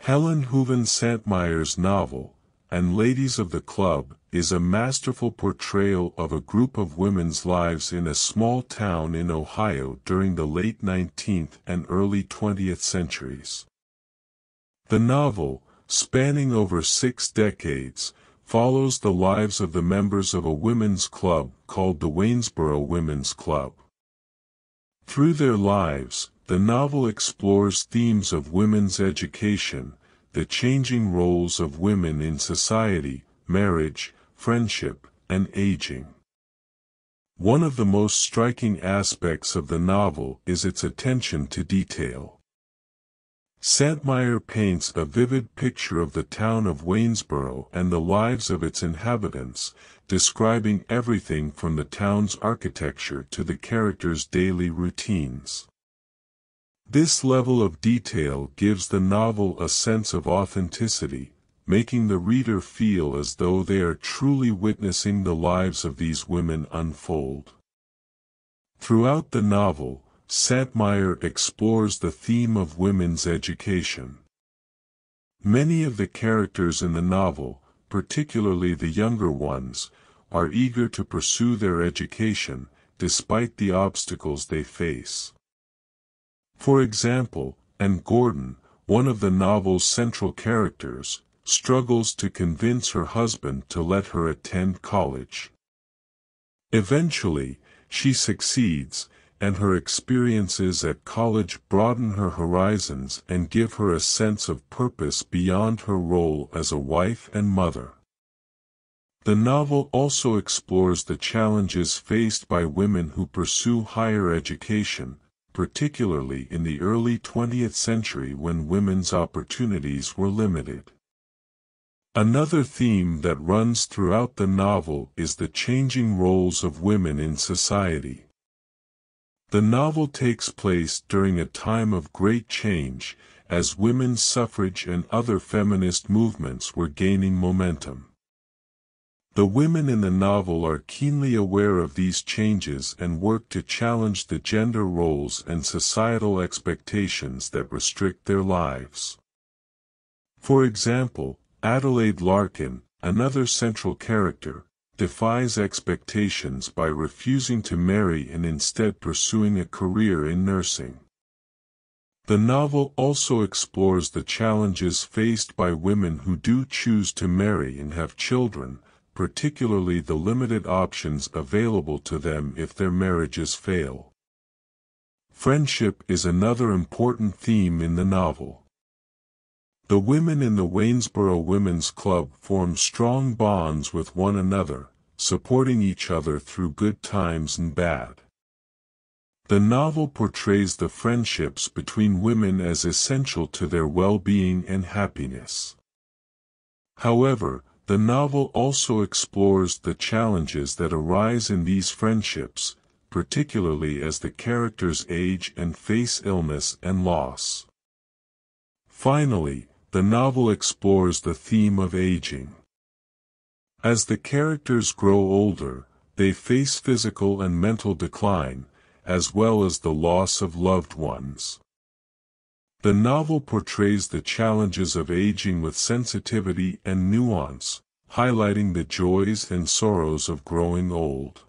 Helen Hooven Santmyer's novel, and Ladies of the Club, is a masterful portrayal of a group of women's lives in a small town in Ohio during the late 19th and early 20th centuries. The novel, spanning over six decades, follows the lives of the members of a women's club called the Waynesboro Women's Club. Through their lives, the novel explores themes of women's education, the changing roles of women in society, marriage, friendship, and aging. One of the most striking aspects of the novel is its attention to detail. Santmyer paints a vivid picture of the town of Waynesboro and the lives of its inhabitants, describing everything from the town's architecture to the characters' daily routines. This level of detail gives the novel a sense of authenticity, making the reader feel as though they are truly witnessing the lives of these women unfold. Throughout the novel, Santmyer explores the theme of women's education. Many of the characters in the novel, particularly the younger ones, are eager to pursue their education, despite the obstacles they face. For example, Anne Gordon, one of the novel's central characters, struggles to convince her husband to let her attend college. Eventually, she succeeds, and her experiences at college broaden her horizons and give her a sense of purpose beyond her role as a wife and mother. The novel also explores the challenges faced by women who pursue higher education, particularly in the early 20th century when women's opportunities were limited. Another theme that runs throughout the novel is the changing roles of women in society. The novel takes place during a time of great change, as women's suffrage and other feminist movements were gaining momentum. The women in the novel are keenly aware of these changes and work to challenge the gender roles and societal expectations that restrict their lives. For example, Adelaide Larkin, another central character, defies expectations by refusing to marry and instead pursuing a career in nursing. The novel also explores the challenges faced by women who do choose to marry and have children, particularly the limited options available to them if their marriages fail. Friendship is another important theme in the novel. The women in the Waynesboro Women's Club form strong bonds with one another, supporting each other through good times and bad. The novel portrays the friendships between women as essential to their well-being and happiness. However, the novel also explores the challenges that arise in these friendships, particularly as the characters age and face illness and loss. Finally, the novel explores the theme of aging. As the characters grow older, they face physical and mental decline, as well as the loss of loved ones. The novel portrays the challenges of aging with sensitivity and nuance, highlighting the joys and sorrows of growing old.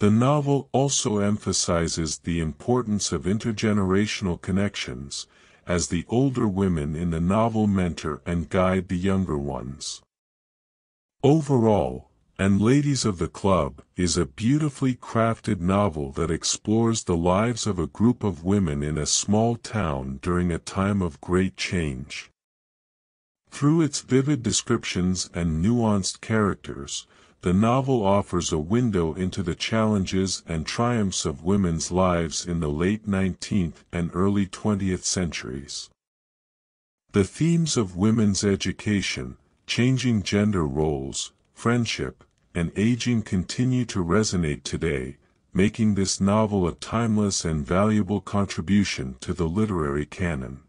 The novel also emphasizes the importance of intergenerational connections, as the older women in the novel mentor and guide the younger ones. Overall, and Ladies of the Club is a beautifully crafted novel that explores the lives of a group of women in a small town during a time of great change. Through its vivid descriptions and nuanced characters, the novel offers a window into the challenges and triumphs of women's lives in the late 19th and early 20th centuries. The themes of women's education, changing gender roles, friendship, and aging continue to resonate today, making this novel a timeless and valuable contribution to the literary canon.